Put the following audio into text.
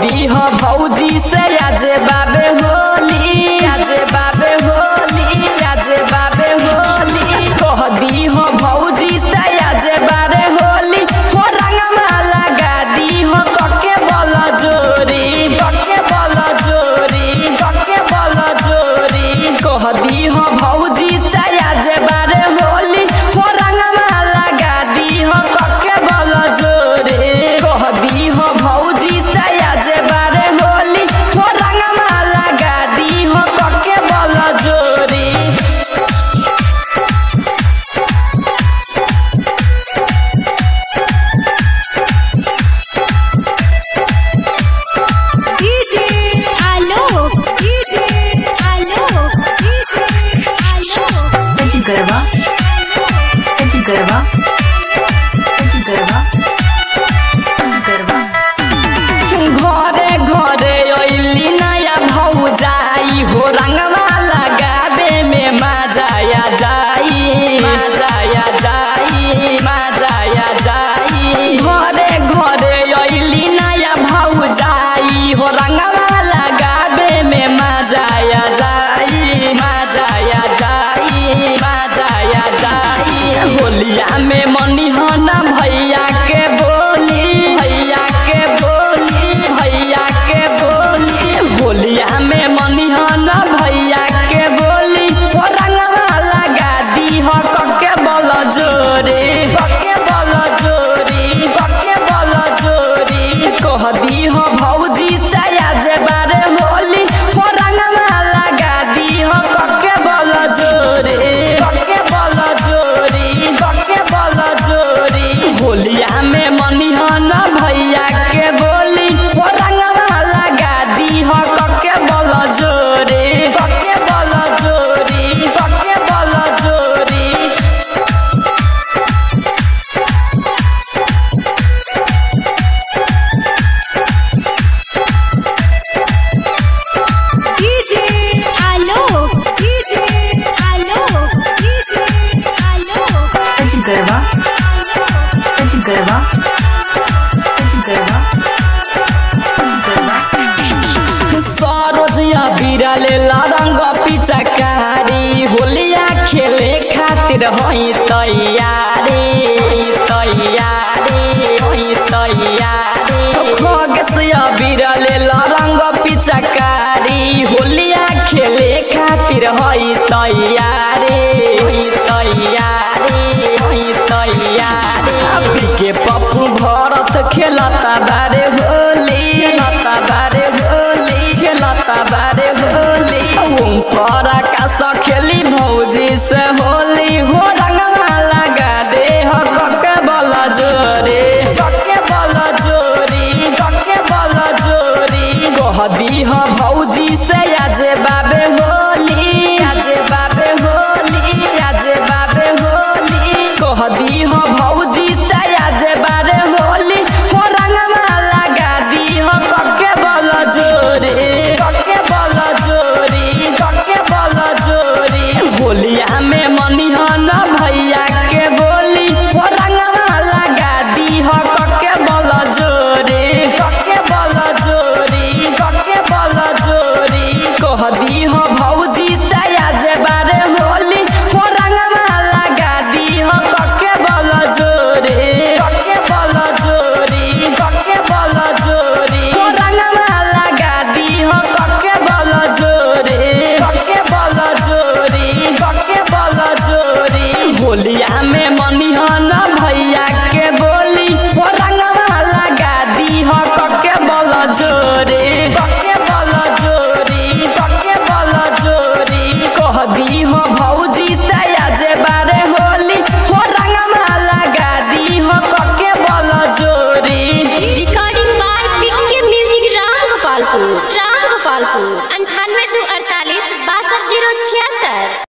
दी हो भौजी से आज बाबे होली, आज बाबे होली, आज बाबे होली। कह दी हो गरबा गरबा गरबा गरबा घरे घरे नया भौजाई हो रंगवा। भैया में मनी ना भैया Deva. Deva. सरोजिया बिराले लरंग पिचकारी होलिया खेले खातिर हई तैयारी तैयारी हई तैयारी खगसिया बिराले लरंग पिचकारी होलिया खेले खातिर हई तैयारी खेलता I'm not.